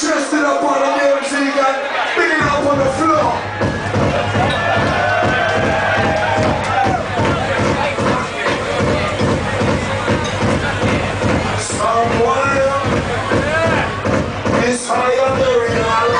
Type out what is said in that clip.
Chested up on the music and bring up on the floor. Someone is higher than real.